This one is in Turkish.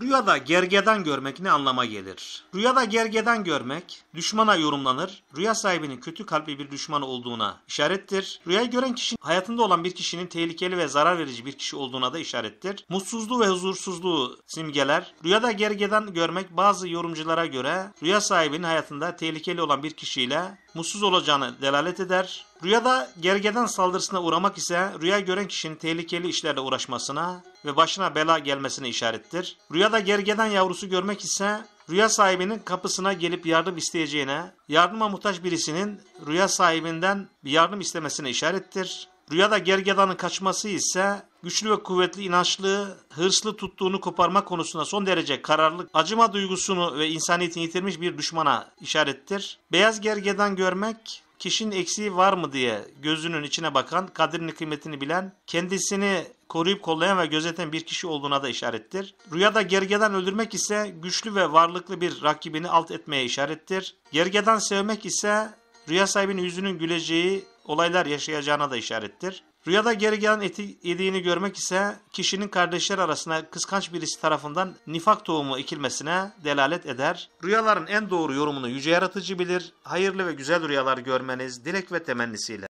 Rüyada gergedan görmek ne anlama gelir? Rüyada gergedan görmek düşmana yorumlanır. Rüya sahibinin kötü kalpli bir düşmanı olduğuna işarettir. Rüyayı gören kişinin hayatında olan bir kişinin tehlikeli ve zarar verici bir kişi olduğuna da işarettir. Mutsuzluğu ve huzursuzluğu simgeler. Rüyada gergedan görmek bazı yorumculara göre rüya sahibinin hayatında tehlikeli olan bir kişiyle mutsuz olacağını delalet eder. Rüyada gergedan saldırısına uğramak ise rüya gören kişinin tehlikeli işlerle uğraşmasına ve başına bela gelmesine işarettir. Rüyada gergedan yavrusu görmek ise rüya sahibinin kapısına gelip yardım isteyeceğine, yardıma muhtaç birisinin rüya sahibinden bir yardım istemesine işarettir. Rüyada gergedanın kaçması ise güçlü ve kuvvetli inançlı, hırslı tuttuğunu koparma konusunda son derece kararlı, acıma duygusunu ve insaniyetini yitirmiş bir düşmana işarettir. Beyaz gergedan görmek kişinin eksiği var mı diye gözünün içine bakan, kadrini kıymetini bilen, kendisini koruyup kollayan ve gözeten bir kişi olduğuna da işarettir. Rüyada gergedan öldürmek ise güçlü ve varlıklı bir rakibini alt etmeye işarettir. Gergedan sevmek ise rüya sahibinin yüzünün güleceği olaylar yaşayacağına da işarettir. Rüyada gergedan eti yediğini görmek ise kişinin kardeşler arasında kıskanç birisi tarafından nifak tohumu ekilmesine delalet eder. Rüyaların en doğru yorumunu yüce yaratıcı bilir. Hayırlı ve güzel rüyalar görmeniz dilek ve temennisiyle.